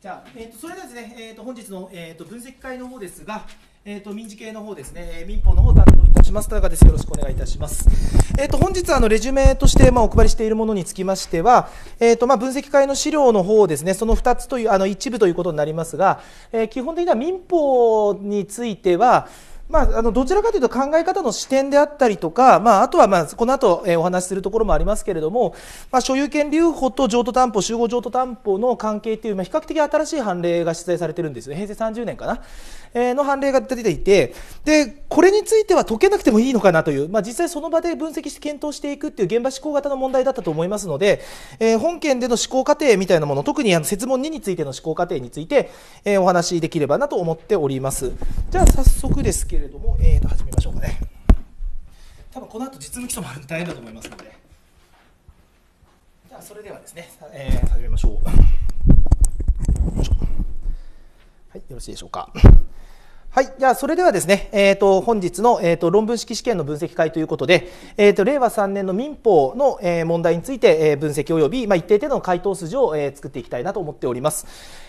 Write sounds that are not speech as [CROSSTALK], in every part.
じゃあ、えー、とそれではですね、えー、と本日の、えー、と分析会の方ですが、えー、と民事系の方ですね、民法の方担当いたします田中です。よろしくお願いいたします。えー、と本日あのレジュメとしてまあお配りしているものにつきましては、えー、とまあ分析会の資料の方ですね、その2つというあの一部ということになりますが、えー基本的には民法については。まあ、あのどちらかというと考え方の視点であったりとか、まあ、あとはまあこの後、えお話しするところもありますけれども、まあ、所有権留保と譲渡担保、集合譲渡担保の関係という、まあ、比較的新しい判例が出題されてるんですよね、平成30年かな、の判例が出ていてで、これについては解けなくてもいいのかなという、まあ、実際その場で分析して検討していくっていう現場思考型の問題だったと思いますので、えー本件での思考過程みたいなもの、特にあの設問2についての思考過程について、えーお話しできればなと思っております。じゃあ早速ですけれども、えー、と始めましょうかね。多分この後実務基礎もあるんで大変だと思いますので。じゃあそれではですね、えー始めましょう。よいしょはい、よろしいでしょうか。はい、じゃあそれではですね、えー、と本日の、えー、と論文式試験の分析会ということで、えー、と令和3年の民法の、えー問題について、えー分析及び、まあ、一定程度の回答筋を、えー作っていきたいなと思っております。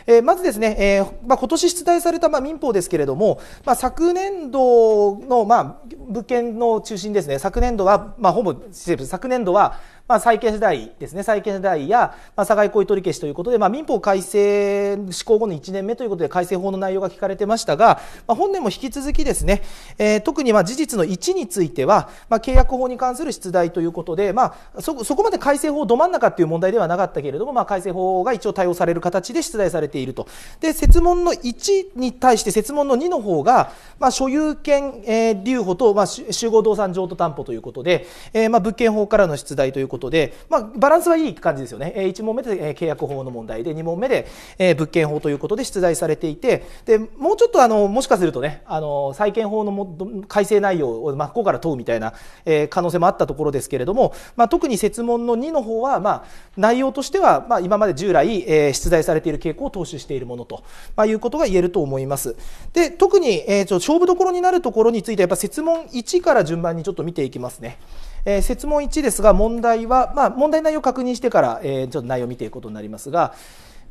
えーまずですね、えーまあ、今年出題された、まあ、民法ですけれども、まあ、昨年度の、まあ、物件の中心ですね、昨年度は、まあ、ほぼ昨年度は、まあ、債権世代ですね、債権世代や、まあ、差外行為取り消しということで、まあ、民法改正施行後の1年目ということで、改正法の内容が聞かれてましたが、まあ、本年も引き続きですね、えー特にまあ事実の1については、まあ、契約法に関する出題ということで、まあ、そそこまで改正法ど真ん中っていう問題ではなかったけれども、まあ、改正法が一応対応される形で出題されてていると。で、設問の1に対して設問の2の方が、まあ、所有権、えー留保と、まあ、集合動産譲渡担保ということで、えーまあ、物件法からの出題ということで、まあ、バランスはいい感じですよね。え1問目で、えー契約法の問題で、2問目で、えー物件法ということで出題されていて、でもうちょっとあのもしかするとね、あの債権法のも改正内容を真っ向から問うみたいな、えー可能性もあったところですけれども、まあ、特に設問の2の方は、まあ、内容としては、まあ、今まで従来、えー出題されている傾向を踏襲しているものと、まあ、いうことが言えると思います。で特に、えーちょ勝負どころになるところについては、やっぱ設問1から順番にちょっと見ていきますね。えー設問1ですが、問題は、まあ、問題内容を確認してから、えーちょっと内容を見ていくことになりますが、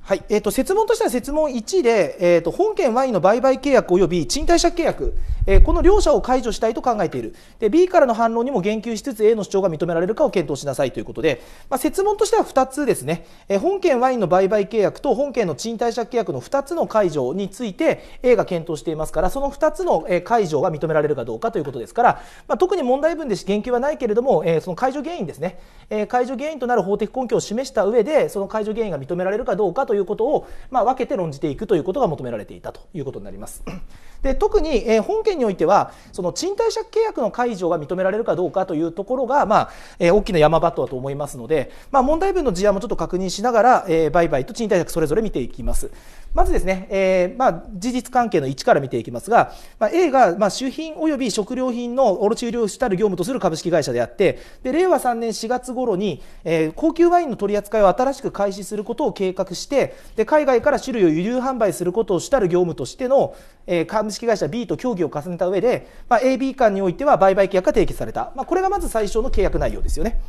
はいえー、と設問としては設問1で、えー、と本件ワインの売買契約及び賃貸借契約、えーこの両者を解除したいと考えている。で B からの反論にも言及しつつ A の主張が認められるかを検討しなさいということで、まあ、設問としては2つですね、え本件ワインの売買契約と本件の賃貸借契約の2つの解除について A が検討していますからその2つの解除が認められるかどうかということですから、まあ、特に問題文で言及はないけれども、えその解除原因ですね、え解除原因となる法的根拠を示した上でその解除原因が認められるかどうかといういうことを、まあ、分けて論じていくということが求められていたということになります。[CLEARS THROAT] で特に、えー本件においてはその賃貸借契約の解除が認められるかどうかというところが、まあえー大きな山場とだと思いますので、まあ、問題文の事案もちょっと確認しながら、えー売買と賃貸借それぞれ見ていきます。まずですね、えーまあ、事実関係の1から見ていきますが、まあ、A が、まあ、主品及び食料品の卸売をしたる業務とする株式会社であってで令和3年4月頃に、えー高級ワインの取り扱いを新しく開始することを計画してで海外から種類を輸入販売することをしたる業務としての、えー株式会社 B と協議を重ねた上で、まあ、AB 間においては売買契約が締結された、まあ、これがまず最初の契約内容ですよね。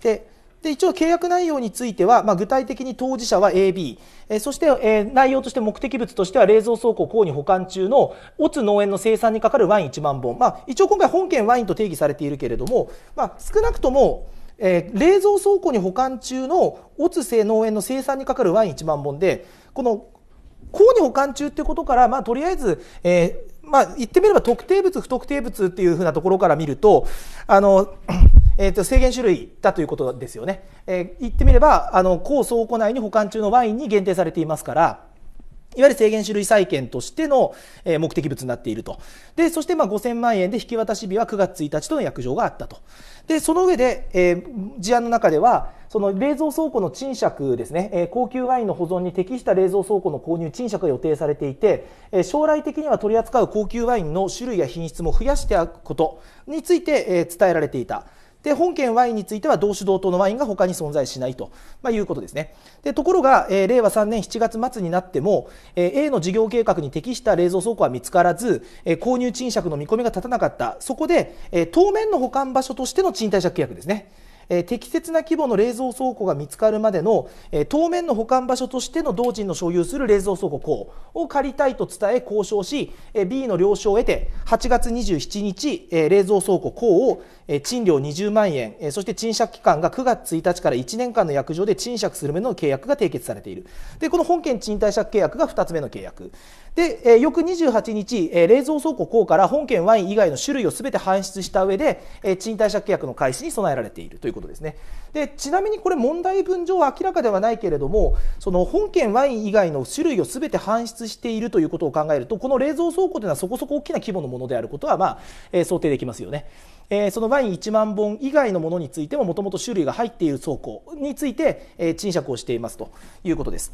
でで一応契約内容については、まあ、具体的に当事者は AB、えそして、えー内容として目的物としては冷蔵倉庫庫に保管中のオツ農園の生産にかかるワイン1万本、まあ、一応今回本件ワインと定義されているけれども、まあ、少なくとも、えー冷蔵倉庫に保管中のオツ製農園の生産にかかるワイン1万本でこの公に保管中っていうことから、まあ、とりあえず、えーまあ、言ってみれば特定物、不特定物っていうふうなところから見ると、あの、えー、と制限種類だということですよね。えー言ってみれば、あの、高倉庫内に保管中のワインに限定されていますから、いわゆる制限種類債権としての目的物になっていると。で、そしてまあ5000万円で引き渡し日は9月1日との約定があったと。で、その上で、えー事案の中では、その冷蔵倉庫の賃借ですね、えー高級ワインの保存に適した冷蔵倉庫の購入、賃借が予定されていて、えー将来的には取り扱う高級ワインの種類や品質も増やしていくことについて、えー伝えられていた。で本件ワインについては同種同等のワインが他に存在しないと、まあ、いうことですね。でところが、えー令和3年7月末になっても、えー A の事業計画に適した冷蔵倉庫は見つからず、えー購入賃借の見込みが立たなかった、そこで、えー当面の保管場所としての賃貸借契約ですね。適切な規模の冷蔵倉庫が見つかるまでの、当面の保管場所としての同人の所有する冷蔵倉庫項を借りたいと伝え交渉し、B の了承を得て8月27日、冷蔵倉庫項を、賃料20万円、そして賃借期間が9月1日から1年間の約定で賃借するための契約が締結されているでこの本件賃貸借契約が2つ目の契約で、翌28日、冷蔵倉庫項から本件ワイン以外の種類をすべて搬出した上で、え、賃貸借契約の開始に備えられているということですね。でちなみにこれ問題文上は明らかではないけれどもその本件ワイン以外の種類をすべて搬出しているということを考えるとこの冷蔵倉庫というのはそこそこ大きな規模のものであることは、まあ、想定できますよね。えー、そのワイン1万本以外のものについてももともと種類が入っている倉庫について、えー、賃借をしていますということです。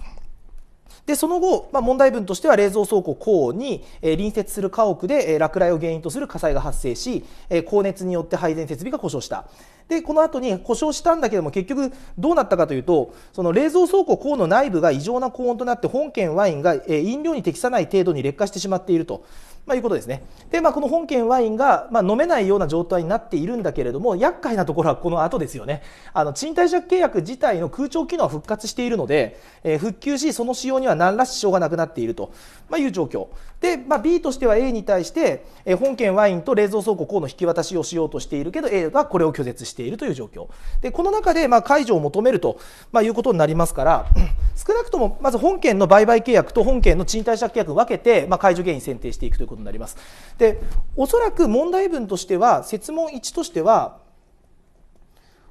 でその後、まあ、問題文としては冷蔵倉庫項に、えー、隣接する家屋で、えー、落雷を原因とする火災が発生し、えー、高熱によって配電設備が故障したでこの後に故障したんだけども結局どうなったかというとその冷蔵倉庫項の内部が異常な高温となって本件ワインが、え、飲料に適さない程度に劣化してしまっていると。まあ、いうことですね。で、まあ、この本件ワインが、まあ、飲めないような状態になっているんだけれども、厄介なところはこの後ですよね。あの、賃貸借契約自体の空調機能は復活しているので、えー、復旧し、その使用には何ら支障がなくなっていると、まあ、いう状況。で、まあ、B としては A に対して、え、本件ワインと冷蔵倉庫項の引き渡しをしようとしているけど、A がこれを拒絶しているという状況。で、この中で、まあ、解除を求めると、まあ、いうことになりますから、[CLEARS THROAT] 少なくとも、まず本件の売買契約と本件の賃貸借契約を分けて、まあ、解除原因選定していくということになります。でおそらく問題文としては設問1としては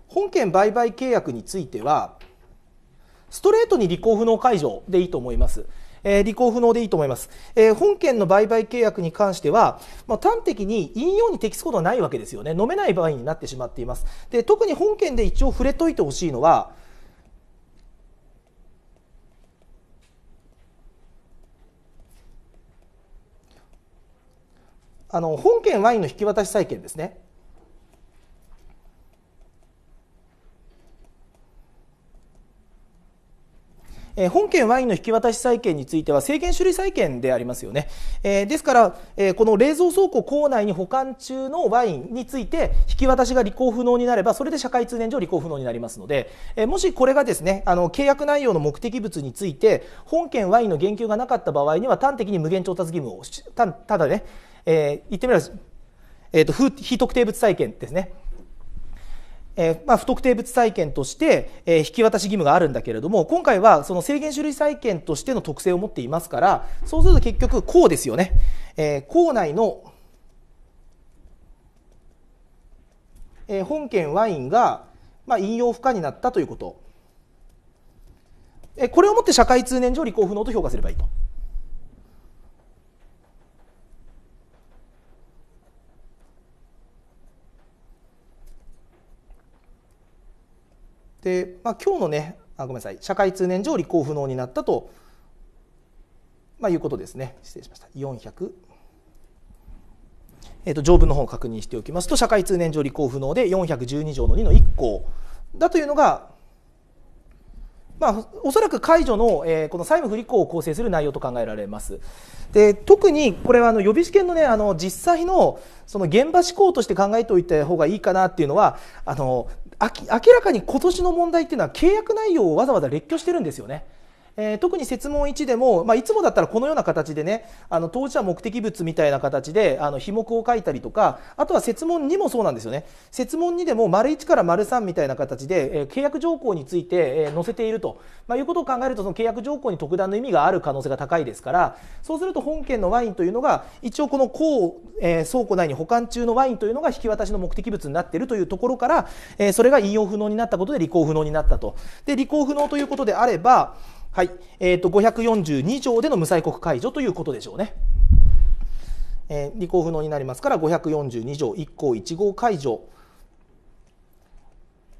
本件売買契約についてはストレートに履行不能解除でいいと思います。えー、履行不能でいいと思います。えー、本件の売買契約に関しては、まあ、端的に引用に適すことはないわけですよね。飲めない場合になってしまっています。で特に本件で一応触れといてほしいのは、あの本件ワインの引き渡し債権ですね。え本件ワインの引き渡し債権については制限種類債権でありますよね。えー、ですから、えー、この冷蔵倉庫構内に保管中のワインについて引き渡しが履行不能になればそれで社会通念上履行不能になりますので、え、もしこれがですねあの契約内容の目的物について本件ワインの言及がなかった場合には端的に無限調達義務をただね、え、言ってみれば、えーと、非特定物債権ですね。えーまあ、不特定物債権として、えー、引き渡し義務があるんだけれども今回はその制限種類債権としての特性を持っていますからそうすると結局こうですよね、えー、校内の、え、本件ワインが、まあ、引用不可になったということ、え、これをもって社会通念上履行不能と評価すればいいと。で、まあ、今日のねあごめんなさい社会通念上履行不能になったと、まあ、いうことですね。失礼しました。400えー、と条文の方を確認しておきますと社会通念上履行不能で412条の2の1項だというのがまあ、おそらく解除の、えー、この債務不履行を構成する内容と考えられます。で特にこれはあの予備試験の,、ね、あの実際のその現場思考として考えておいた方がいいかなっていうのはあの明らかに今年の問題っていうのは契約内容をわざわざ列挙してるんですよね。えー、特に設問1でも、まあ、いつもだったらこのような形でねあの当事者目的物みたいな形であの費目を書いたりとかあとは設問2もそうなんですよね。設問2でも丸1から丸3みたいな形で、えー、契約条項について、えー、載せていると、まあ、いうことを考えるとその契約条項に特段の意味がある可能性が高いですからそうすると本件のワインというのが一応この庫、えー、倉庫内に保管中のワインというのが引き渡しの目的物になっているというところから、えー、それが引用不能になったことで履行不能になったと。で履行不能ということであればはい、えーと、542条での無債国解除ということでしょうね。えー、履行不能になりますから542条1項1号解除。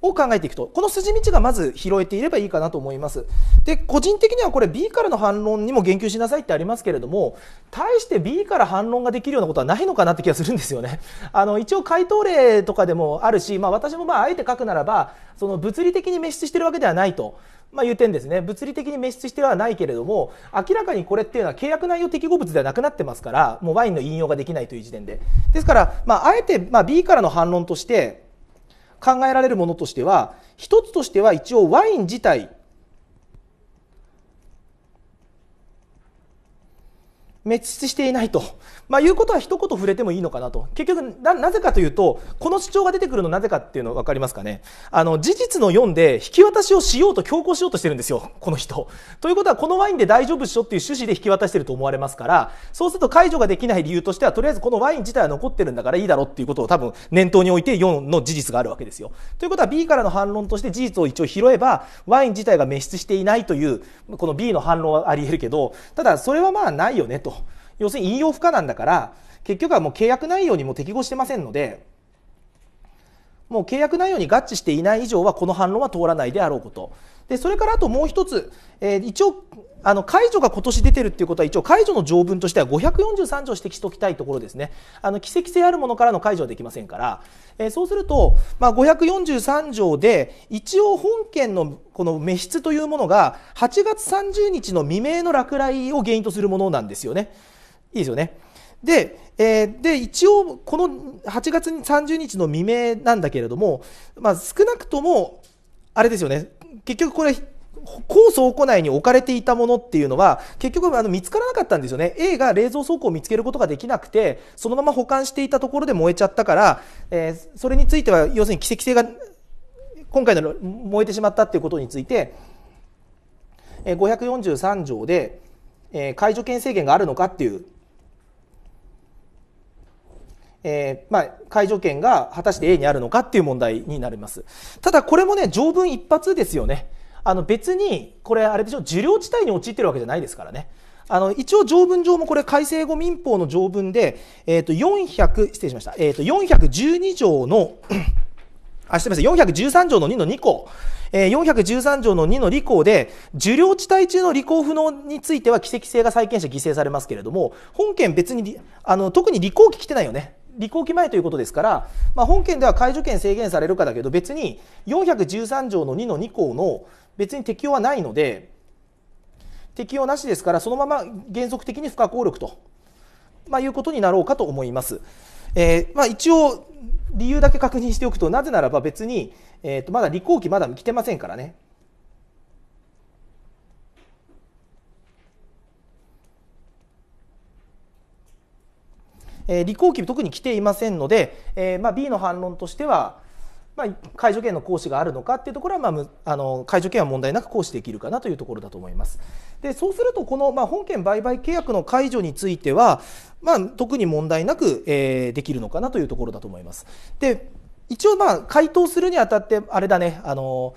を考えていくとこの筋道がまず拾えていればいいかなと思います。で個人的にはこれ B からの反論にも言及しなさいってありますけれども対して B から反論ができるようなことはないのかなって気がするんですよね。[LAUGHS] あの一応回答例とかでもあるし、まあ、私もまああえて書くならばその物理的に滅失してるわけではないと。まあ、いう点ですね。物理的に滅失してはないけれども明らかにこれっていうのは契約内容適合物ではなくなってますからもうワインの引用ができないという時点で。ですから、まあ、あえてまあ B からの反論として考えられるものとしては一つとしては一応ワイン自体滅失していないと、まあ、いうことは一言触れてもいいのかなと。結局なぜかというとこの主張が出てくるのなぜかっていうの分かりますかね。あの事実の読んで引き渡しをしようと強行しようとしてるんですよ。この人。ということはこのワインで大丈夫っしょっていう趣旨で引き渡してると思われますからそうすると解除ができない理由としてはとりあえずこのワイン自体は残ってるんだからいいだろうっていうことを多分念頭に置いて4の事実があるわけですよ。ということは B からの反論として事実を一応拾えばワイン自体が滅失していないというこの B の反論はあり得るけどただそれはまあないよねと。要するに引用不可なんだから結局はもう契約内容にも適合してませんのでもう契約内容に合致していない以上はこの反論は通らないであろうこと。でそれからあともう一つ、えー、一応あの解除が今年出てるっていうことは一応解除の条文としては543条指摘しておきたいところですね。あの奇跡性あるものからの解除はできませんから、えー、そうすると、まあ、543条で一応本件のこの滅失というものが8月30日の未明の落雷を原因とするものなんですよね。いいですよね。で、えー、で一応、この8月30日の未明なんだけれども、まあ、少なくとも、あれですよね、結局これ、高倉庫内に置かれていたものっていうのは結局あの見つからなかったんですよね A が冷蔵倉庫を見つけることができなくてそのまま保管していたところで燃えちゃったから、えー、それについては要するに奇跡性が今回の燃えてしまったっていうことについて543条でえ解除権制限があるのかっていうえー、まあ、解除権が果たして A にあるのかっていう問題になります。ただこれもね、条文一発ですよね。あの別に、これあれでしょ、受領地帯に陥ってるわけじゃないですからね。あの一応条文上もこれ改正後民法の条文で、えっ、ー、と400、失礼しました、えっ、ー、と412条の [CLEARS THROAT] あ、すみません、413条の2の2項、えー、413条の2の履行で、受領地帯中の履行不能については、奇跡性が債権者犠牲されますけれども、本件別に、あの特に履行期来てないよね。履行期前ということですから、まあ、本件では解除権制限されるかだけど別に413条の2の2項の別に適用はないので適用なしですからそのまま原則的に不可抗力と、まあ、いうことになろうかと思います。えーまあ、一応理由だけ確認しておくとなぜならば別に、えー、とまだ履行期まだ来てませんからね。え、履行期特に来ていませんので、えーまあ、B の反論としては、まあ、解除権の行使があるのかっていうところは、まあ、あの解除権は問題なく行使できるかなというところだと思います。でそうするとこの、まあ、本件売買契約の解除については、まあ、特に問題なく、えー、できるのかなというところだと思います。で一応まあ回答するにあたってあれだねあの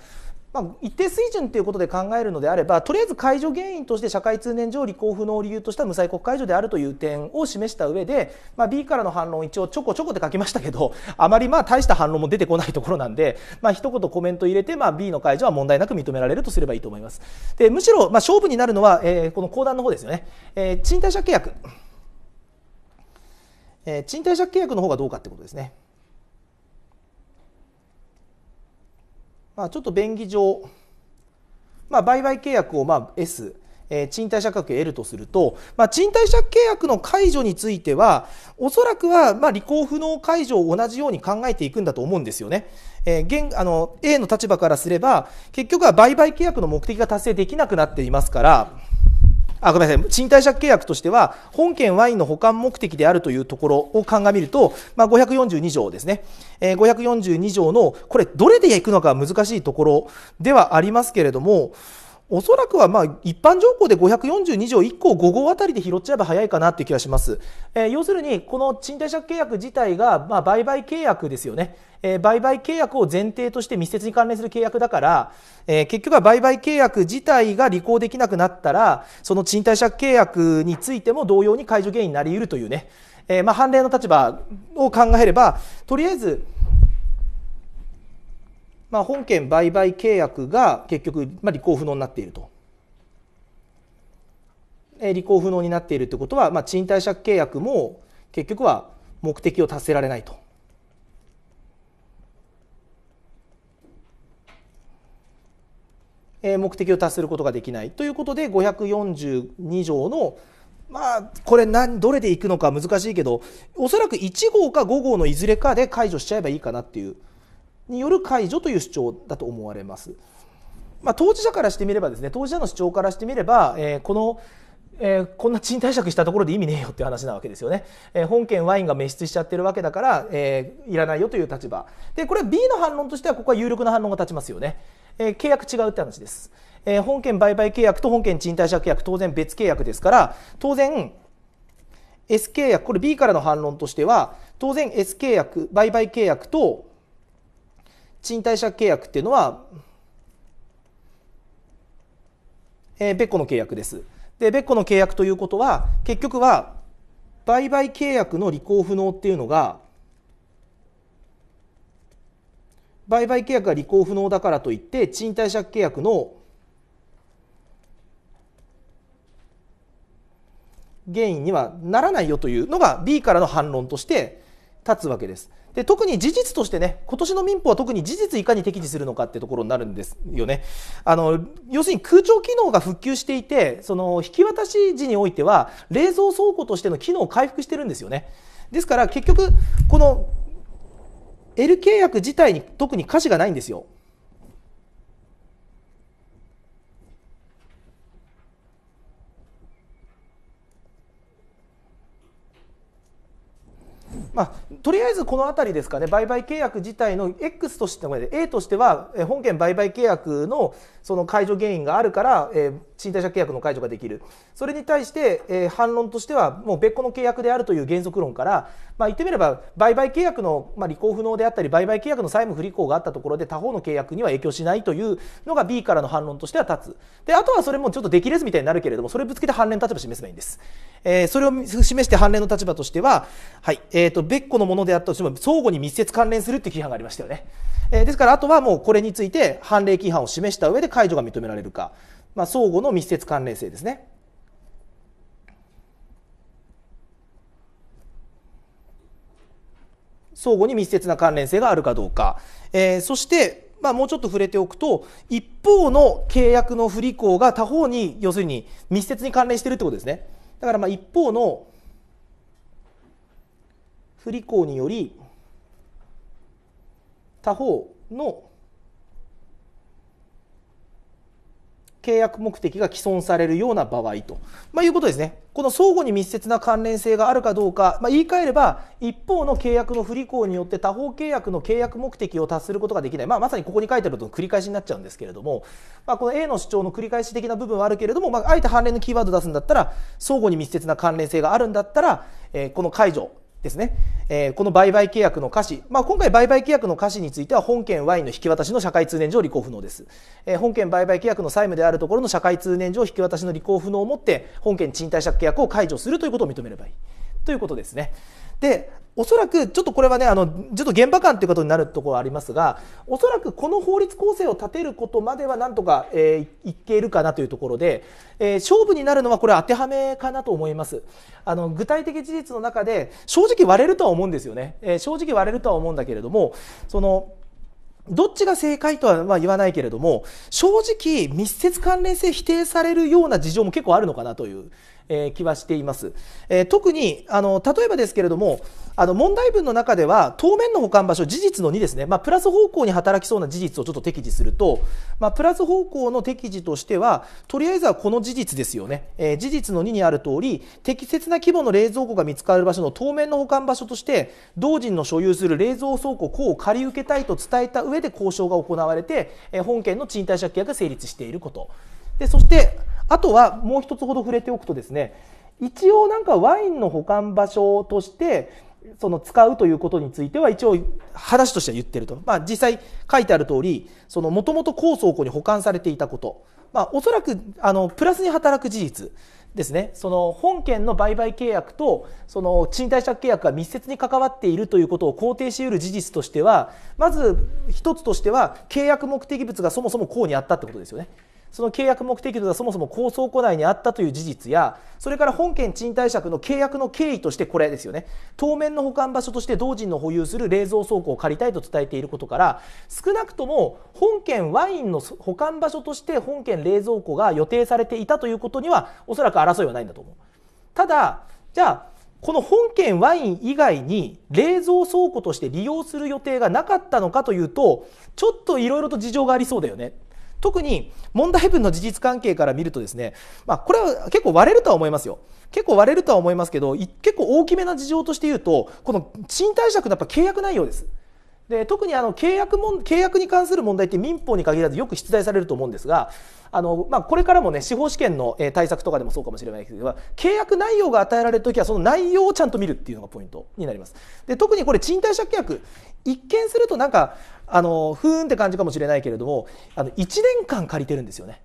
まあ、一定水準ということで考えるのであればとりあえず解除原因として社会通念上履行不能理由とした無催告解除であるという点を示した上で、まあ、B からの反論一応ちょこちょこって書きましたけどあまりまあ大した反論も出てこないところなんで、まあ一言コメント入れて、まあ、B の解除は問題なく認められるとすればいいと思います。でむしろまあ勝負になるのは、えー、この公団の方ですよね、えー、賃貸借契約、えー、賃貸借契約の方がどうかってことですね。まあ、ちょっと便宜上、まあ、売買契約をまあ S、え、賃貸借格 L とすると、まあ、賃貸借契約の解除については、おそらくはまあ履行不能解除を同じように考えていくんだと思うんですよね。えー、現あの A の立場からすれば、結局は売買契約の目的が達成できなくなっていますから、あごめんなさい。賃貸借契約としては本件ワインの保管目的であるというところを鑑みると、まあ、542条ですね、えー、542条のこれどれでいくのか難しいところではありますけれどもおそらくはまあ一般条項で542条1項5号あたりで拾っちゃえば早いかなっていう気がします。えー、要するにこの賃貸借契約自体がまあ売買契約ですよね。えー、売買契約を前提として密接に関連する契約だから、えー、結局は売買契約自体が履行できなくなったらその賃貸借契約についても同様に解除原因になり得るというね、えー、まあ判例の立場を考えればとりあえずまあ、本件売買契約が結局、まあ、履行不能になっていると。履行不能になっているということは、まあ、賃貸借契約も結局は目的を達せられないと。目的を達することができないということで542条のまあこれ何どれでいくのか難しいけどおそらく1号か5号のいずれかで解除しちゃえばいいかなっていうによる解除という主張だと思われます。まあ、当事者からしてみればですね当事者の主張からしてみれば、えー、このえー、こんな賃貸借したところで意味ねえよっていう話なわけですよね、えー、本件ワインが滅失しちゃってるわけだから、えー、いらないよという立場。でこれ B の反論としてはここは有力な反論が立ちますよね、え契約違うって話です、え本件売買契約と本件賃貸借契約当然別契約ですから当然 S 契約これ B からの反論としては当然 S 契約売買契約と賃貸借契約っていうのは、えー、別個の契約ですで別個の契約ということは結局は売買契約の履行不能っていうのが売買契約が履行不能だからといって賃貸借契約の原因にはならないよというのが B からの反論として立つわけです。で特に事実としてね、今年の民法は特に事実いかに適時するのかってところになるんですよね。あの要するに空調機能が復旧していて、その引き渡し時においては、冷蔵倉庫としての機能を回復してるんですよね。ですから結局、この L 契約自体に特に価値がないんですよ。まあ、とりあえずこの辺りですかね、売買契約自体の X として、A としては、本件売買契約のその解除原因があるから、えー、賃貸借契約の解除ができる。それに対して、えー、反論としては、もう別個の契約であるという原則論から、まあ、言ってみれば、売買契約の、まあ、履行不能であったり、売買契約の債務不履行があったところで、他方の契約には影響しないというのが B からの反論としては立つ。で、あとはそれもちょっとできれずみたいになるけれども、それぶつけて反連の立場を示せばいいんです。えー、それを示して反連の立場としては、はい、え、ー、と、別個のものであったとしても、相互に密接関連するっていう批判がありましたよね。えー、ですから、あとはもうこれについて判例規範を示した上で解除が認められるか。まあ、相互の密接関連性ですね。相互に密接な関連性があるかどうか。えー、そして、まあ、もうちょっと触れておくと、一方の契約の不履行が他方に、要するに密接に関連しているってことですね。だからまあ一方の不履行により、他方の契約目的が既存されるような場合と、まあ、いうことですね。この相互に密接な関連性があるかどうか、まあ、言い換えれば、一方の契約の不履行によって他方契約の契約目的を達することができない。まあ、まさにここに書いてあると繰り返しになっちゃうんですけれども、まあ、この A の主張の繰り返し的な部分はあるけれども、まあ、あえて関連のキーワード出すんだったら、相互に密接な関連性があるんだったら、えー、この解除、ですね、えー、この売買契約の可視、まあ、今回売買契約の可視については本件 Y の引き渡しの社会通念上履行不能です、えー、本件売買契約の債務であるところの社会通念上引き渡しの履行不能をもって本件賃貸借契約を解除するということを認めればいい。ということですね。でおそらくちょっとこれはねあのちょっと現場感ということになるところはありますがおそらくこの法律構成を立てることまではなんとか、えー、いけるかなというところで、えー、勝負になるのはこれ当てはめかなと思います。あの具体的事実の中で正直割れるとは思うんですよね、えー、正直割れるとは思うんだけれどもそのどっちが正解とは言わないけれども正直密接関連性否定されるような事情も結構あるのかなというえ気はしています。え特にあの例えばですけれどもあの問題文の中では当面の保管場所事実の2ですね、まあ、プラス方向に働きそうな事実をちょっと適時すると、まあ、プラス方向の適時としてはとりあえずはこの事実ですよね、えー、事実の2にある通り適切な規模の冷蔵庫が見つかる場所の当面の保管場所として同人の所有する冷蔵倉庫庫を借り受けたいと伝えた上で交渉が行われて、えー、本件の賃貸借契約が成立していること。でそしてあとはもう一つほど触れておくとですね、一応なんかワインの保管場所として、その使うということについては一応話としては言ってると。まあ実際書いてある通り、そのもともと高倉庫に保管されていたこと。まあおそらくあのプラスに働く事実。ですね、その本件の売買契約とその賃貸借契約が密接に関わっているということを肯定しうる事実としてはまず一つとしては契約目的物がそもそもこうにあったってことですよね。その契約目的度がそもそも高層庫内にあったという事実やそれから本件賃貸借の契約の経緯としてこれですよね当面の保管場所として同人の保有する冷蔵倉庫を借りたいと伝えていることから少なくとも本件ワインの保管場所として本件冷蔵庫が予定されていたということにはおそらく争いはないんだと思うただじゃあこの本件ワイン以外に冷蔵倉庫として利用する予定がなかったのかというとちょっといろいろと事情がありそうだよね。特に問題文の事実関係から見るとですね、まあ、これは結構割れるとは思いますよ。結構割れるとは思いますけど、結構大きめな事情として言うと、この賃貸借のやっぱ契約内容です。で特にあの契約も契約に関する問題って民法に限らずよく出題されると思うんですがあの、まあ、これからもね司法試験の対策とかでもそうかもしれないけど契約内容が与えられるときはその内容をちゃんと見るっていうのがポイントになりますで特にこれ賃貸借契約一見するとなんかあのふーんって感じかもしれないけれどもあの1年間借りてるんですよね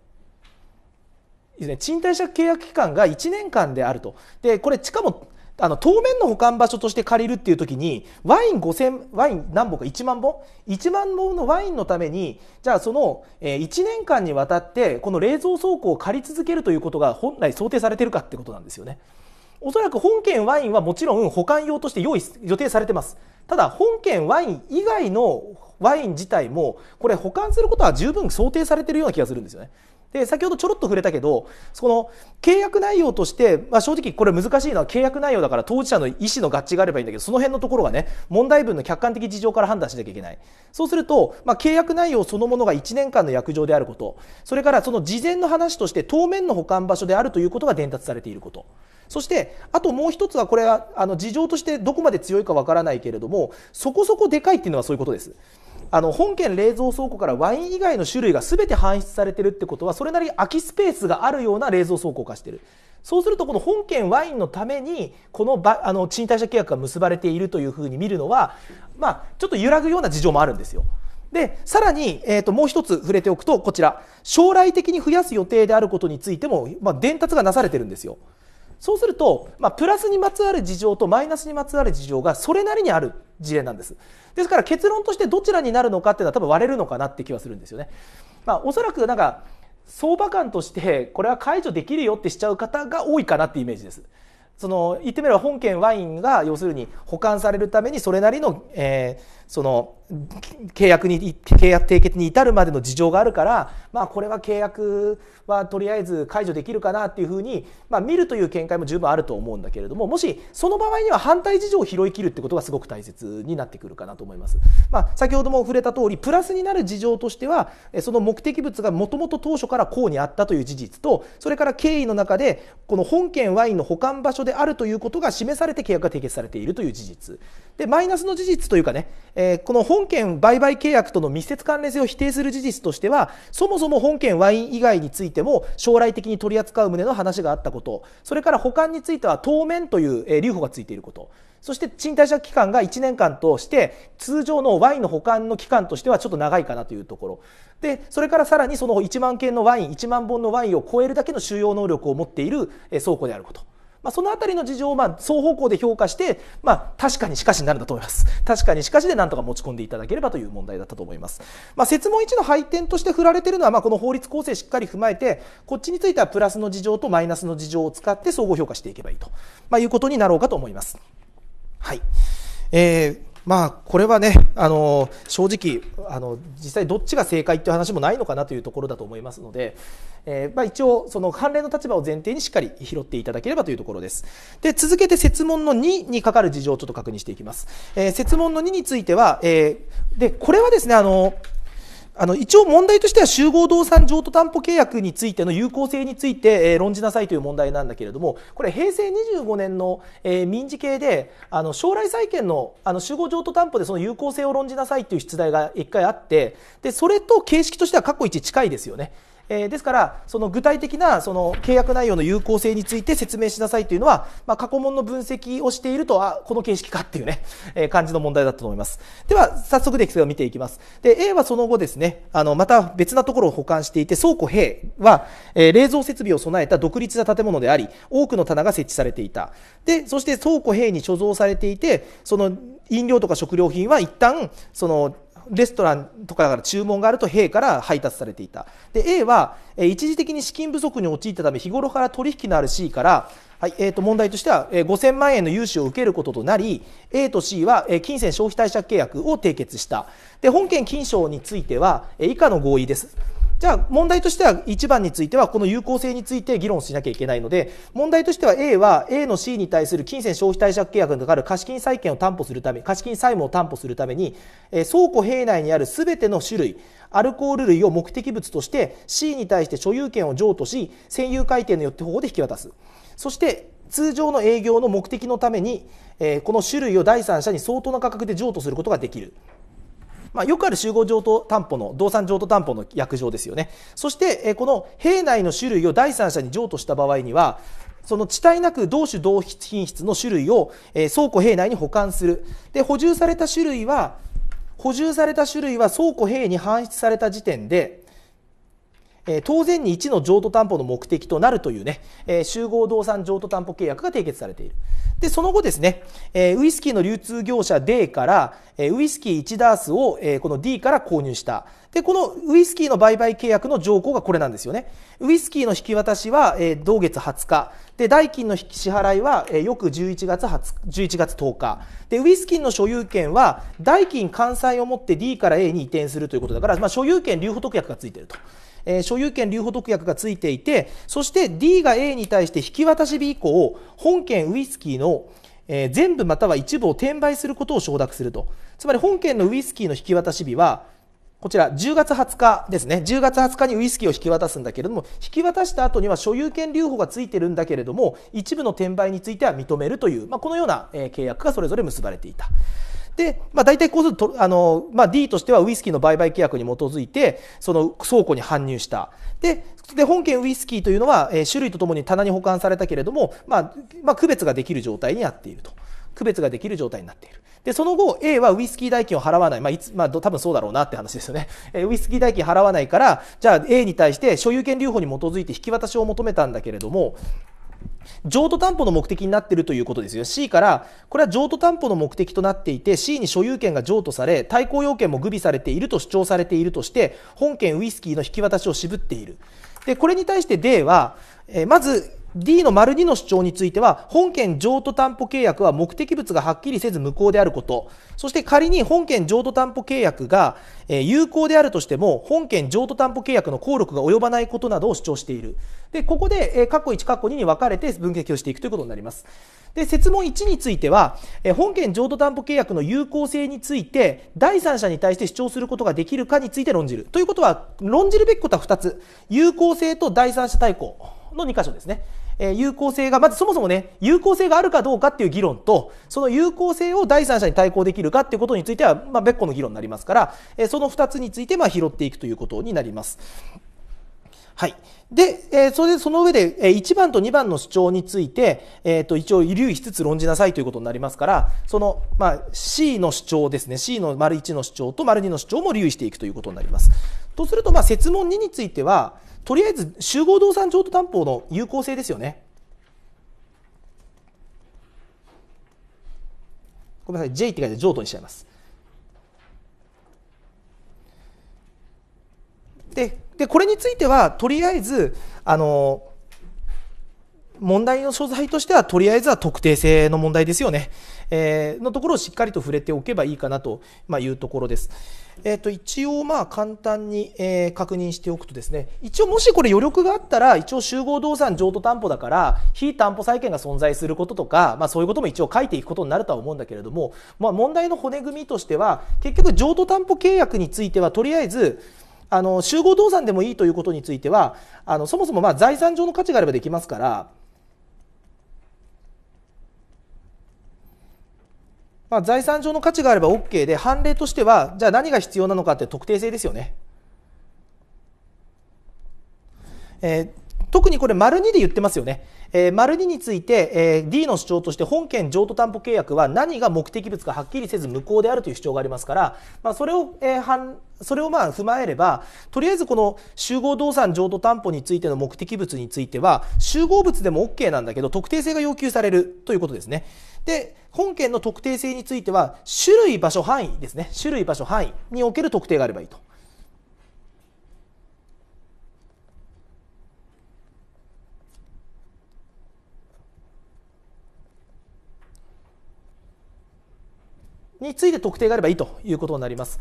ですね賃貸借契約期間が1年間であるとでこれしかもあの当面の保管場所として借りるっていう時にワイン5000ワイン何本か1万本？1万本のワインのためにじゃあその1年間にわたってこの冷蔵倉庫を借り続けるということが本来想定されてるかってことなんですよね。おそらく本件ワインはもちろん保管用として用意予定されてます。ただ本件ワイン以外のワイン自体もこれ保管することは十分想定されているような気がするんですよね。で先ほどちょろっと触れたけどその契約内容として、まあ、正直これ難しいのは契約内容だから当事者の意思の合致があればいいんだけどその辺のところがね問題文の客観的事情から判断しなきゃいけない。そうすると、まあ、契約内容そのものが1年間の約定であることそれからその事前の話として当面の保管場所であるということが伝達されていること。そしてあともう一つはこれはあの事情としてどこまで強いかわからないけれどもそこそこでかいっていうのはそういうことです。あの本件冷蔵倉庫からワイン以外の種類が全て搬出されてるってことはそれなりに空きスペースがあるような冷蔵倉庫化してるそうするとこの本件ワインのためにこのばあの賃貸借契約が結ばれているというふうに見るのは、まあ、ちょっと揺らぐような事情もあるんですよ。でさらに、えー、ともう一つ触れておくとこちら将来的に増やす予定であることについても、まあ、伝達がなされてるんですよ。そうすると、まあ、プラスにまつわる事情とマイナスにまつわる事情がそれなりにある事例なんです。ですから結論としてどちらになるのかっていうのは多分割れるのかなって気はするんですよね。まあ、おそらくなんか相場感としてこれは解除できるよってしちゃう方が多いかなっていうイメージです。その言ってみれば本件ワインが要するに保管されるためにそれなりの、えー、その契約に契約締結に至るまでの事情があるから、まあ、これは契約はとりあえず解除できるかなっていうふうに、まあ、見るという見解も十分あると思うんだけれどももしその場合には反対事情を拾い切るってことがすごく大切になってくるかなと思います。まあ、先ほども触れた通りプラスになる事情としてはその目的物がもともと当初からこうにあったという事実とそれから経緯の中でこの本件ワインの保管場所であるということが示されて契約が締結されているという事実でマイナスの事実というかね、えー、この本件売買契約との密接関連性を否定する事実としてはそもそも本件ワイン以外についても将来的に取り扱う旨の話があったことそれから保管については当面という、え、留保がついていることそして賃貸借期間が1年間として通常のワインの保管の期間としてはちょっと長いかなというところでそれからさらにその1万件のワイン1万本のワインを超えるだけの収容能力を持っている倉庫であること。まあ、そのあたりの事情をまあ双方向で評価して、まあ、確かにしかしになるんだと思います。確かにしかしでなんとか持ち込んでいただければという問題だったと思います。まあ、設問1の配点として振られているのは、まあ、この法律構成しっかり踏まえて、こっちについてはプラスの事情とマイナスの事情を使って総合評価していけばいいと、まあ、いうことになろうかと思います。はい。えーまあ、これはね、あの正直あの、実際どっちが正解っていう話もないのかなというところだと思いますので、えー、まあ、一応、その関連の立場を前提にしっかり拾っていただければというところです。で、続けて設問の2にかかる事情をちょっと確認していきます。えー、設問の2については、えー、で、これはですね、あの、あの一応問題としては集合動産譲渡担保契約についての有効性について、えー、論じなさいという問題なんだけれどもこれ平成25年の、えー、民事系であの将来債権のあの集合譲渡担保でその有効性を論じなさいという出題が1回あってでそれと形式としては過去一近いですよね。えー、ですからその具体的なその契約内容の有効性について説明しなさいというのは、まあ、過去問の分析をしているとはこの形式かっていうね、えー、感じの問題だったと思います。では早速ですが見ていきます。で A はその後ですねあのまた別なところを保管していて倉庫兵は、えー、冷蔵設備を備えた独立した建物であり多くの棚が設置されていた。でそして倉庫兵に貯蔵されていてその飲料とか食料品は一旦そのレストランとかから注文があると兵から配達されていた。で A は一時的に資金不足に陥ったため日頃から取引のある C からはいえー、と問題としては5000万円の融資を受けることとなり A と C は金銭消費貸借契約を締結した。で本件金賞については以下の合意です。じゃあ問題としては1番についてはこの有効性について議論しなきゃいけないので問題としては A は A の C に対する金銭消費貸借契約にかかる貸金債権を担保するため貸金債務を担保するために、倉庫塀内にあるすべての種類アルコール類を目的物として C に対して所有権を譲渡し占有改定によって保護で引き渡す。そして通常の営業の目的のために、えこの種類を第三者に相当な価格で譲渡することができる。まあ、よくある集合譲渡担保の動産譲渡担保の約定ですよね。そして、えこの兵内の種類を第三者に譲渡した場合にはその地帯なく同種同品質の種類を、え倉庫兵内に保管する。で補充された種類は補充された種類は倉庫兵に搬出された時点でえ当然に1の譲渡担保の目的となるというね、え集合動産譲渡担保契約が締結されている。で、その後ですね、えウイスキーの流通業者 D から、えウイスキー1ダースを、えこの D から購入した。で、このウイスキーの売買契約の条項がこれなんですよね。ウイスキーの引き渡しは、え同月20日。で、代金の支払いは、え翌11月20 11月10日。で、ウイスキーの所有権は、代金完済をもって D から A に移転するということだから、まあ、所有権留保特約がついていると。えー、所有権留保特約がついていて、そして D が A に対して引き渡し日以降、本件ウイスキーのえー、全部または一部を転売することを承諾すると。つまり本件のウイスキーの引き渡し日は、こちら10月20日ですね。10月20日にウイスキーを引き渡すんだけれども、引き渡した後には所有権留保がついてるんだけれども、一部の転売については認めるという、まあ、このような、契約がそれぞれ結ばれていた。で、まあ、大体こうすると、あの、まあ、D としてはウイスキーの売買契約に基づいて、その倉庫に搬入した。で、で本件ウイスキーというのは、えー、種類とともに棚に保管されたけれども、まあ、まあ、区別ができる状態になっていると。区別ができる状態になっている。で、その後、A はウイスキー代金を払わない。まあ、いつ、まあ、多分そうだろうなって話ですよね。[LAUGHS] えウイスキー代金払わないから、じゃあ A に対して所有権留保に基づいて引き渡しを求めたんだけれども、譲渡担保の目的になっているということですよ。C から、これは譲渡担保の目的となっていて、C に所有権が譲渡され、対抗要件も具備されていると主張されているとして、本件ウイスキーの引き渡しを渋っている。で、これに対して D は、えまず、D の丸2の主張については、本件譲渡担保契約は目的物がはっきりせず無効であること、そして仮に本件譲渡担保契約が、有効であるとしても、本件譲渡担保契約の効力が及ばないことなどを主張している。で、ここで、えー、括弧1、括弧2に分かれて分析をしていくということになります。で、設問1については、え本件譲渡担保契約の有効性について、第三者に対して主張することができるかについて論じる。ということは、論じるべきことは2つ。有効性と第三者対抗の2箇所ですね。え有効性が、まずそもそもね、有効性があるかどうかっていう議論と、その有効性を第三者に対抗できるかっていうことについては、まあ、別個の議論になりますから、えその2つについて、まあ、拾っていくということになります。はい。で、えー、それでその上で、えー、1番と2番の主張について、えっ、ー、と、一応留意しつつ論じなさいということになりますから、その、まあ、C の主張ですね。C の丸1の主張と丸2の主張も留意していくということになります。とすると、まあ、設問2については、とりあえず集合動産譲渡担保の有効性ですよね。ごめんなさい、J って書いて譲渡にしちゃいます。で、でこれについては、とりあえず、あの、問題の所在としては、とりあえずは特定性の問題ですよね。えー、のところをしっかりと触れておけばいいかなと、いうところです。え、ー、と、一応、まあ、簡単に、えー、確認しておくとですね、一応、もしこれ余力があったら、一応、集合動産譲渡担保だから、非担保債権が存在することとか、まあ、そういうことも一応書いていくことになるとは思うんだけれども、まあ、問題の骨組みとしては、結局、譲渡担保契約については、とりあえず、あの集合動産でもいいということについてはあのそもそもま財産上の価値があればできますからまあ、財産上の価値があれば OK で、判例としては、じゃあ何が必要なのかって特定性ですよね。えー、特にこれ、丸2で言ってますよね。えー、丸2について、えー、D の主張として本件譲渡担保契約は何が目的物かはっきりせず無効であるという主張がありますから、まあ、それを、えー、それをまあ踏まえれば、とりあえずこの集合動産譲渡担保についての目的物については、集合物でも OK なんだけど、特定性が要求されるということですね。で、本件の特定性については、種類、場所、範囲ですね。種類、場所、範囲における特定があればいいと。について特定があればいいということになります。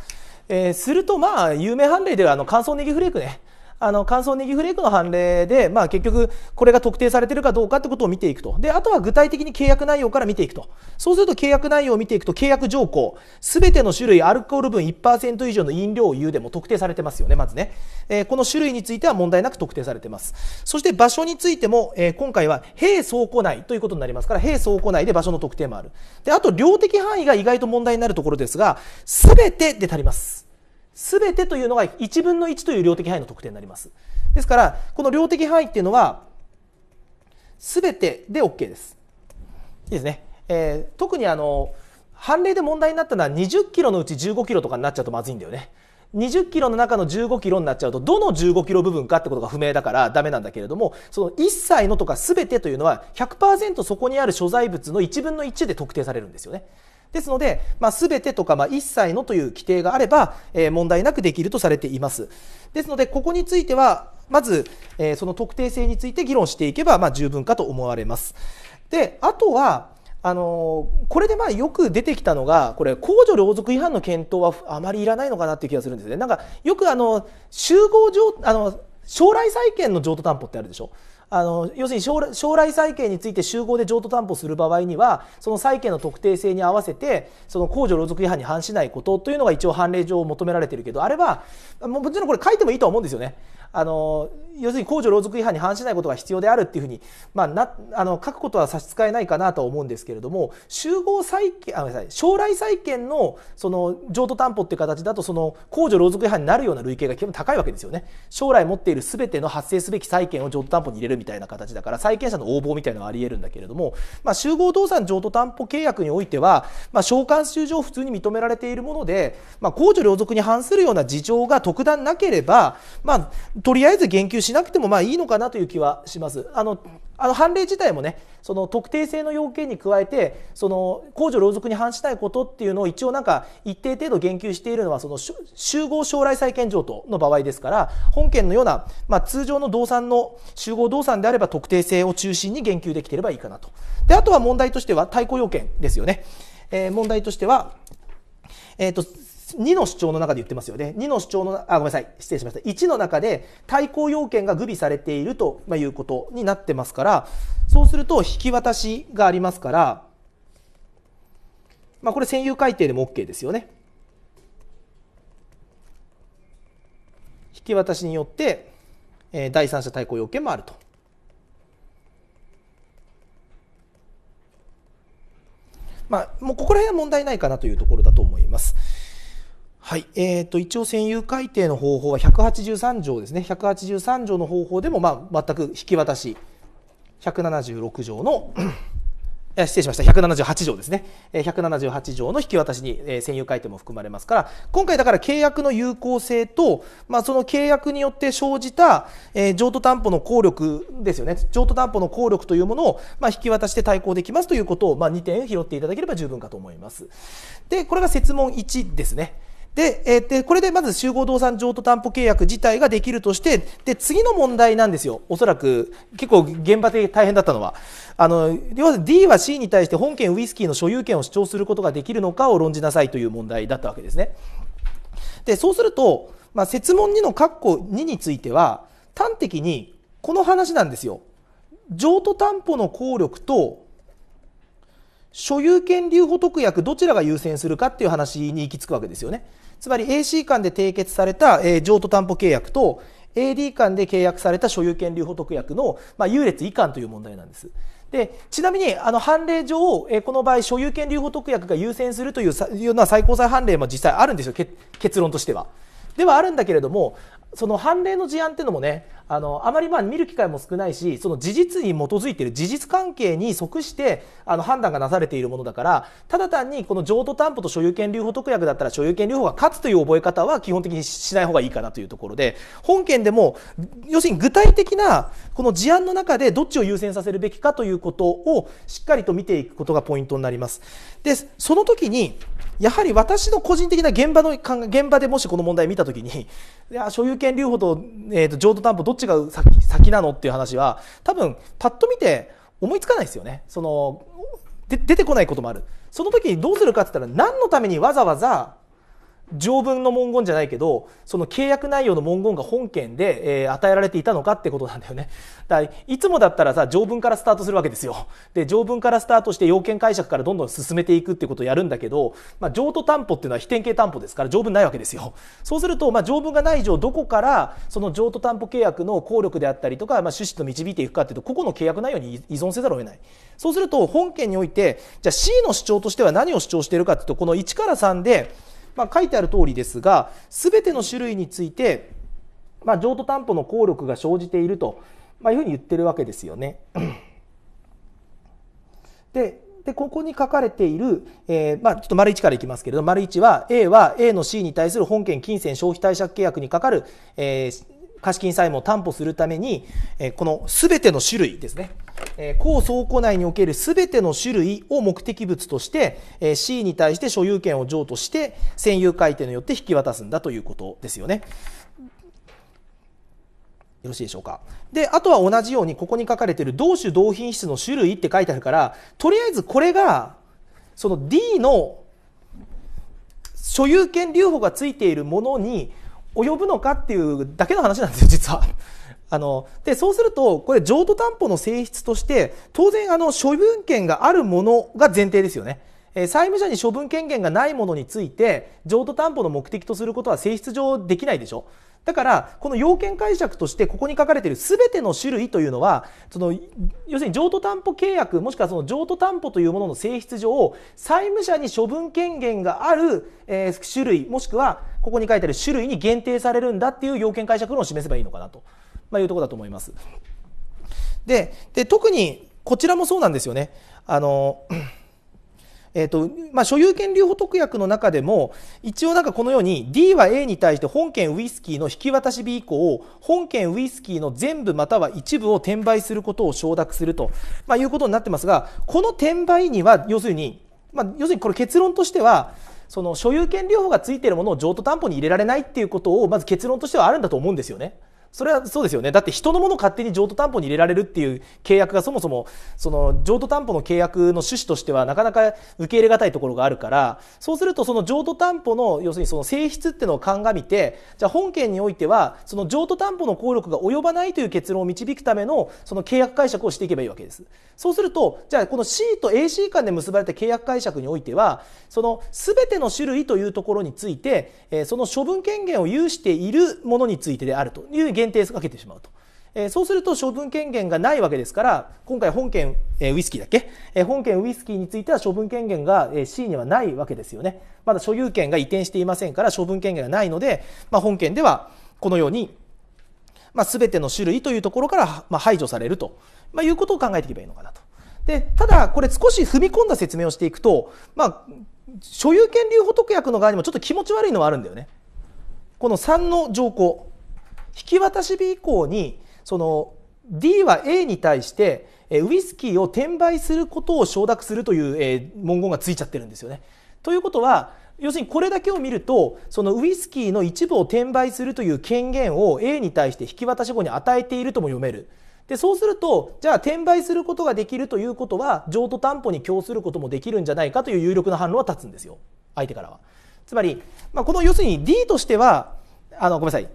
えー、すると、まあ、有名判例では、あの、乾燥ネギフレークね。あの乾燥ネギフレークの判例で、まあ、結局これが特定されているかどうかってことを見ていくと。であとは具体的に契約内容から見ていくと。そうすると契約内容を見ていくと契約条項すべての種類アルコール分1%以上の飲料を言うでも特定されてますよねまずね、えー、この種類については問題なく特定されてます。そして場所についても、えー、今回は平倉庫内ということになりますから平倉庫内で場所の特定もある。であと量的範囲が意外と問題になるところですがすべてで足ります。すべてというのが1分の1という量的範囲の特定になります。ですから、この量的範囲っていうのは、すべてで OK です。いいですね。えー、特にあの、判例で問題になったのは20キロのうち15キロとかになっちゃうとまずいんだよね。20キロの中の15キロになっちゃうとどの15キロ部分かってことが不明だからダメなんだけれどもその一切のとか全てというのは100%そこにある所在物の1分の1で特定されるんですよね。ですので、まあ、全てとか、まあ、一切のという規定があれば、えー、問題なくできるとされています。ですので、ここについては、まず、えー、その特定性について議論していけば、まあ、十分かと思われます。で、あとは、あのこれでまあよく出てきたのが、これ、公序良俗違反の検討はあまりいらないのかなっていう気がするんですね。なんか、よくあの、集合上、あの、将来債権の譲渡担保ってあるでしょ。あの要するに将来債権について集合で譲渡担保する場合にはその債権の特定性に合わせてその公序良俗違反に反しないことというのが一応判例上求められてるけどあれはもちろんこれ書いてもいいとは思うんですよね。あの要するに公序良俗違反に反しないことが必要であるっていうふうに、まあ、なあの書くことは差し支えないかなとは思うんですけれども集合債権あごめんなさい将来債権のその譲渡担保っていう形だとその公序良俗違反になるような類型が基本高いわけですよね。将来持っている全ての発生すべき債権を譲渡担保に入れるみたいな形だから債権者の応募みたいなのはありえるんだけれども、まあ、集合動産譲渡担保契約においては、まあ、償還収上普通に認められているもので、まあ、公序良俗に反するような事情が特段なければ、まあ、とりあえず言及しなくてもまあいいのかなという気はします。あのあの判例自体もねその特定性の要件に加えてその公序良俗に反しないことっていうのを一応なんか一定程度言及しているのはその集合将来債権譲渡の場合ですから本件のような、まあ、通常の動産の集合動産であれば特定性を中心に言及できていればいいかなと。であとは問題としては対抗要件ですよね。えー、問題としては、えーと2の主張の中で言ってますよね。2の主張の、あ、ごめんなさい。失礼しました。1の中で対抗要件が具備されているということになってますから、そうすると引き渡しがありますから、まあ、これ占有改定でも OK ですよね。引き渡しによって、えー、第三者対抗要件もあると。まあ、もうここら辺は問題ないかなというところだと思います。はい。え、ー、と、一応占有改定の方法は183条ですね。183条の方法でも、まあ、全く引き渡し、176条の失礼しました。178条ですね。178条の引き渡しに占有改定も含まれますから、今回だから契約の有効性と、まあ、その契約によって生じた、えー、譲渡担保の効力ですよね。譲渡担保の効力というものを、まあ、引き渡して対抗できますということを、まあ、2点拾っていただければ十分かと思います。で、これが設問1ですね。で、えー、で、これでまず集合動産譲渡担保契約自体ができるとして、で、次の問題なんですよ。おそらく、結構現場で大変だったのは。あの、要は D は C に対して本件ウイスキーの所有権を主張することができるのかを論じなさいという問題だったわけですね。で、そうすると、まあ、説問2の括弧2については、端的にこの話なんですよ。譲渡担保の効力と所有権留保特約どちらが優先するかっていう話に行き着くわけですよね。つまり AC 間で締結された、え、譲渡担保契約と AD 間で契約された所有権留保特約の、ま、優劣違反という問題なんです。でちなみにあの判例上、え、この場合所有権留保特約が優先するというような最高裁判例も実際あるんですよ結論としては。ではあるんだけれどもその判例の事案っていうのもねあのあまりまあ見る機会も少ないしその事実に基づいている事実関係に即してあの判断がなされているものだからただ単にこの譲渡担保と所有権留保特約だったら所有権留保が勝つという覚え方は基本的にしない方がいいかなというところで本件でも要するに具体的なこの事案の中でどっちを優先させるべきかということをしっかりと見ていくことがポイントになります。でその時にやはり私の個人的な現場の現場でもしこの問題を見た時にいや所有権留保と,、えーと、譲渡担保どっちが先先なのっていう話は多分パッと見て思いつかないですよね。そので出てこないこともある。その時にどうするかって言ったら何のためにわざわざ条文の文言じゃないけど、その契約内容の文言が本件で、えー、与えられていたのかってことなんだよね。だいつもだったらさ、条文からスタートするわけですよ。で、条文からスタートして要件解釈からどんどん進めていくってことをやるんだけど、まあ、譲渡担保っていうのは非典型担保ですから条文ないわけですよ。そうすると、まあ、条文がない以上、どこからその譲渡担保契約の効力であったりとか、まあ、趣旨と導いていくかっていうと、個々の契約内容に依存せざるを得ない。そうすると、本件において、じゃあ C の主張としては何を主張しているかっていうと、この1から3で、まあ、書いてある通りですが、すべての種類について、まあ、譲渡担保の効力が生じていると、まあ、いうふうに言ってるわけですよね。[CLEARS THROAT] で、でここに書かれている、えー、まあ、ちょっと丸1からいきますけれど、丸1は A は A の C に対する本件金銭消費貸借契約にかかる、えー、貸金債務を担保するために、え、このすべての種類ですね。えー、公倉庫内におけるすべての種類を目的物として、え、C に対して所有権を譲渡して、占有改定によって引き渡すんだということですよね。よろしいでしょうか。で、あとは同じように、ここに書かれている同種同品質の種類って書いてあるから、とりあえずこれが、その D の所有権留保がついているものに及ぶのかっていうだけの話なんですよ、[LAUGHS] 実は。あの、で、そうすると、これ、譲渡担保の性質として、当然、あの、処分権があるものが前提ですよね。え、債務者に処分権限がないものについて、譲渡担保の目的とすることは性質上できないでしょ。だから、この要件解釈として、ここに書かれているすべての種類というのは、その、要するに譲渡担保契約、もしくはその譲渡担保というものの性質上、債務者に処分権限がある、えー、種類、もしくは、ここに書いてある種類に限定されるんだっていう要件解釈論を示せばいいのかなと。まあ、いうところだと思います。でで特にこちらもそうなんですよね。あのえーとまあ、所有権留保特約の中でも一応なんかこのように D は A に対して本件ウイスキーの引き渡し日以降本件ウイスキーの全部または一部を転売することを承諾すると、まあ、いうことになってますがこの転売には要するに、まあ、要するにこれ結論としてはその所有権留保がついているものを譲渡担保に入れられないっていうことをまず結論としてはあるんだと思うんですよね。それはそうですよね。だって人のもの勝手に譲渡担保に入れられるっていう契約がそもそも、その譲渡担保の契約の趣旨としてはなかなか受け入れがたいところがあるから、そうするとその譲渡担保の、要するにその性質っていうのを鑑みて、じゃあ本件においては、その譲渡担保の効力が及ばないという結論を導くための、その契約解釈をしていけばいいわけです。そうすると、じゃあこの C と AC 間で結ばれた契約解釈においては、その全ての種類というところについて、その処分権限を有しているものについてであるという限定か？けてしまうと。えそうすると処分権限がないわけですから、今回本件、えウイスキーだっけ、え本件ウイスキーについては処分権限が、え C にはないわけですよね。まだ所有権が移転していませんから処分権限がないので、まあ、本件ではこのように、まあ、全ての種類というところから、ま排除されると、まあ、いうことを考えていけばいいのかなと。で、ただ、これ少し踏み込んだ説明をしていくと、まあ、所有権留保特約の側にもちょっと気持ち悪いのはあるんだよね。この3の条項。引き渡し日以降にその D は A に対してウイスキーを転売することを承諾するという文言がついちゃってるんですよね。ということは要するにこれだけを見るとそのウイスキーの一部を転売するという権限を A に対して引き渡し後に与えているとも読める。でそうするとじゃあ転売することができるということは譲渡担保に供することもできるんじゃないかという有力な反論は立つんですよ相手からは。つまり、まあ、この要するに D としてはあのごめんなさい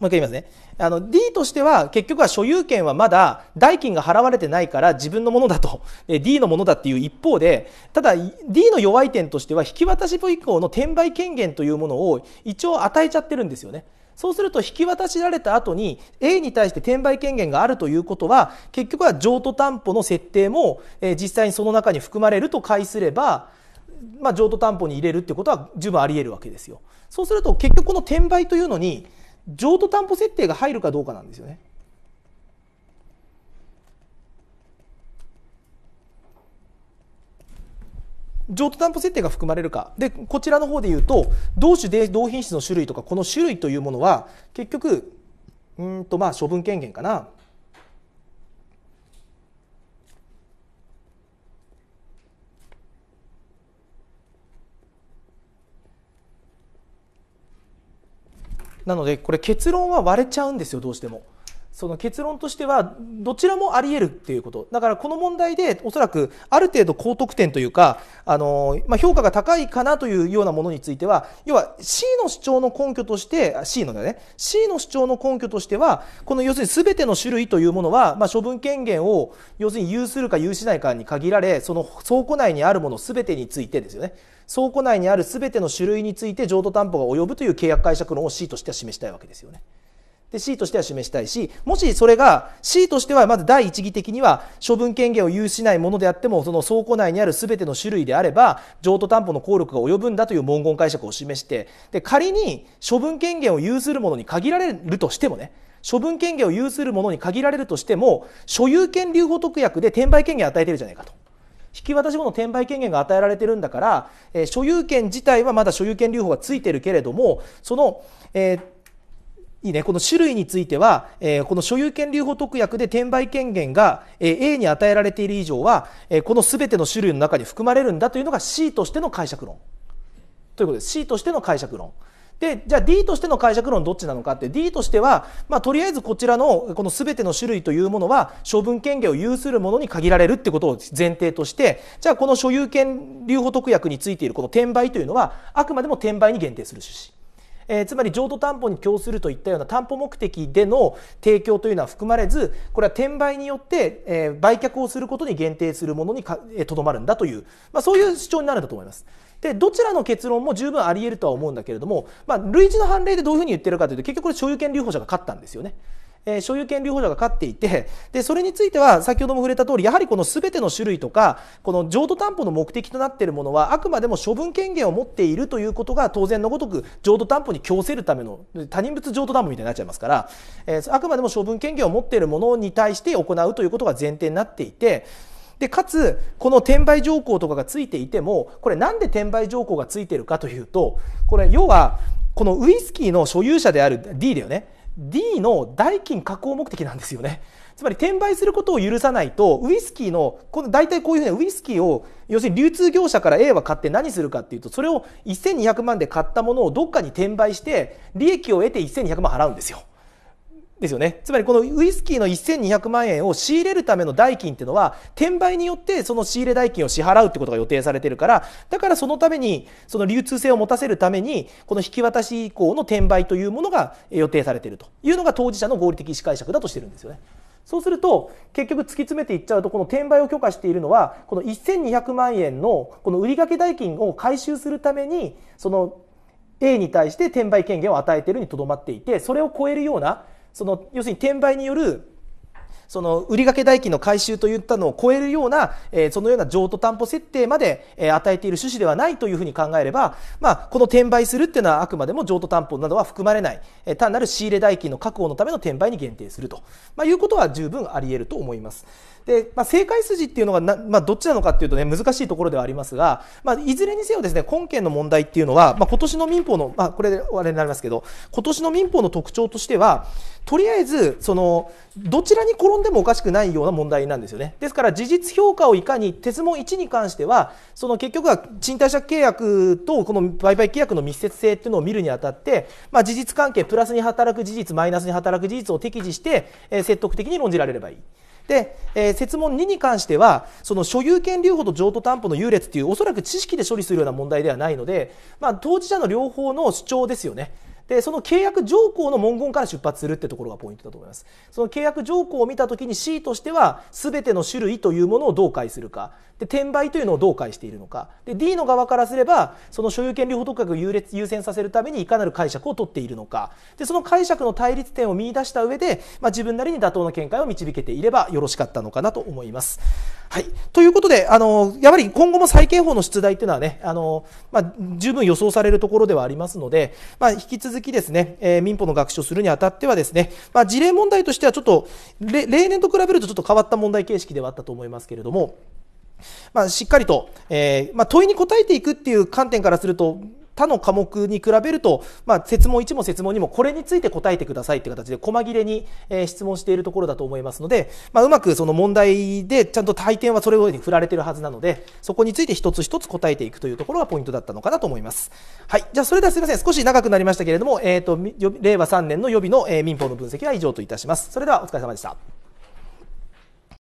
もう一回言いますね。あの、D としては結局は所有権はまだ代金が払われてないから自分のものだと、D のものだっていう一方で、ただ D の弱い点としては引き渡し部以降の転売権限というものを一応与えちゃってるんですよね。そうすると引き渡しられた後に A に対して転売権限があるということは結局は譲渡担保の設定も実際にその中に含まれると解すればまあ、譲渡担保に入れるってことは十分あり得るわけですよ。そうすると結局この転売というのに譲渡担保設定が入るかどうかなんですよね。譲渡担保設定が含まれるか。で、こちらの方で言うと、同種で同品質の種類とか、この種類というものは、結局、うんと、まあ、処分権限かな。なのでこれ結論は割れちゃうんですよどうしても。その結論としてはどちらもあり得るっていうこと。だからこの問題でおそらくある程度高得点というかあの、まあ、評価が高いかなというようなものについては要は C の主張の根拠として C のね。C の主張の根拠としてはこの要するに全ての種類というものは、まあ、処分権限を要するに有するか有しないかに限られその倉庫内にあるもの全てについてですよね。倉庫内にある全ての種類について譲渡担保が及ぶという契約解釈論を C としては示したいわけですよね。で C としては示したいし、もしそれが C としてはまず第一義的には処分権限を有しないものであっても、その倉庫内にある全ての種類であれば、譲渡担保の効力が及ぶんだという文言解釈を示して、で仮に処分権限を有するものに限られるとしてもね、処分権限を有するものに限られるとしても、所有権留保特約で転売権限を与えてるじゃないかと。引き渡し後の転売権限が与えられてるんだから、えー、所有権自体はまだ所有権留保がついてるけれども、その、えーいいね。この種類については、えー、この所有権留保特約で転売権限が、えー、A に与えられている以上は、えー、この全ての種類の中に含まれるんだというのが C としての解釈論。ということです。C としての解釈論。で、じゃあ D としての解釈論どっちなのかって D としては、まあ、とりあえずこちらのこの全ての種類というものは処分権限を有するものに限られるってことを前提として、じゃあこの所有権留保特約についているこの転売というのはあくまでも転売に限定する趣旨。えー、つまり譲渡担保に供するといったような担保目的での提供というのは含まれずこれは転売によって、えー、売却をすることに限定するものにとど、えー、まるんだという、まあ、そういう主張になるんだと思います。でどちらの結論も十分あり得るとは思うんだけれども、まあ、類似の判例でどういうふうに言ってるかというと結局これ所有権留保者が勝ったんですよね。え、所有権留保者が勝っていてでそれについては先ほども触れた通りやはりこの全ての種類とかこの譲渡担保の目的となっているものはあくまでも処分権限を持っているということが当然のごとく譲渡担保に強せるための他人物譲渡担保みたいになっちゃいますから、え、あくまでも処分権限を持っているものに対して行うということが前提になっていてでかつこの転売条項とかがついていてもこれなんで転売条項がついているかというとこれ要はこのウイスキーの所有者である D だよね。D の代金確保目的なんですよね。つまり転売することを許さないとウイスキーのこの大体こういうふうにウイスキーを要するに流通業者から A は買って何するかっていうとそれを1200万で買ったものをどっかに転売して利益を得て1200万払うんですよ。ですよね。つまりこのウイスキーの1200万円を仕入れるための代金っていうのは、転売によってその仕入れ代金を支払うってことが予定されてるから、だからそのために、その流通性を持たせるために、この引き渡し以降の転売というものが予定されているというのが当事者の合理的意思解釈だとしてるんですよね。そうすると、結局突き詰めていっちゃうと、この転売を許可しているのは、この1200万円のこの売掛代金を回収するために、その A に対して転売権限を与えているにとどまっていて、それを超えるようなその要するに転売によるその売掛代金の回収といったのを超えるような、えー、そのような譲渡担保設定まで、えー、与えている趣旨ではないというふうに考えれば、まあ、この転売するっていうのはあくまでも譲渡担保などは含まれない、えー、単なる仕入れ代金の確保のための転売に限定すると、まあ、いうことは十分あり得ると思います。で、まあ、正解筋っていうのがな、まあ、どっちなのかっていうとね、難しいところではありますが、まあ、いずれにせよですね、今件の問題っていうのは、まあ、今年の民法の、まあ、これであれになりますけど、今年の民法の特徴としては、とりあえず、その、どちらに転んでもおかしくないような問題なんですよね。ですから、事実評価をいかに、鉄門1に関しては、その結局は賃貸借契約とこの売買契約の密接性っていうのを見るにあたって、まあ、事実関係、プラスに働く事実、マイナスに働く事実を適時して、えー、説得的に論じられればいい。で、えー、設問2に関しては、その所有権留保と譲渡担保の優劣っていう、おそらく知識で処理するような問題ではないので、まあ、当事者の両方の主張ですよね。で、その契約条項の文言から出発するってところがポイントだと思います。その契約条項を見た時に C としては、全ての種類というものをどう解するか。で、転売というのをどう解しているのか。で、D の側からすれば、その所有権留保特約を優劣優先させるためにいかなる解釈を取っているのか。で、その解釈の対立点を見出した上で、まあ、自分なりに妥当な見解を導けていればよろしかったのかなと思います。はい。ということで、あの、やはり今後も債権法の出題っていうのはね、あの、まあ、十分予想されるところではありますので、まあ、引き続きですね、えー、民法の学習をするにあたってはですね、まあ、事例問題としてはちょっと、例年と比べるとちょっと変わった問題形式ではあったと思いますけれども、まあ、しっかりと、えー、まあ、問いに答えていくっていう観点からすると、他の科目に比べると、まあ、設問1も設問2もこれについて答えてくださいって形で細切れに、えー、質問しているところだと思いますので、まあ、うまくその問題でちゃんと配点はそれぞれに振られてるはずなのでそこについて一つ一つ答えていくというところがポイントだったのかなと思います。はい、じゃあそれではすみません少し長くなりましたけれども、えーと、令和3年の予備の、えー、民法の分析は以上といたします。それではお疲れ様でした。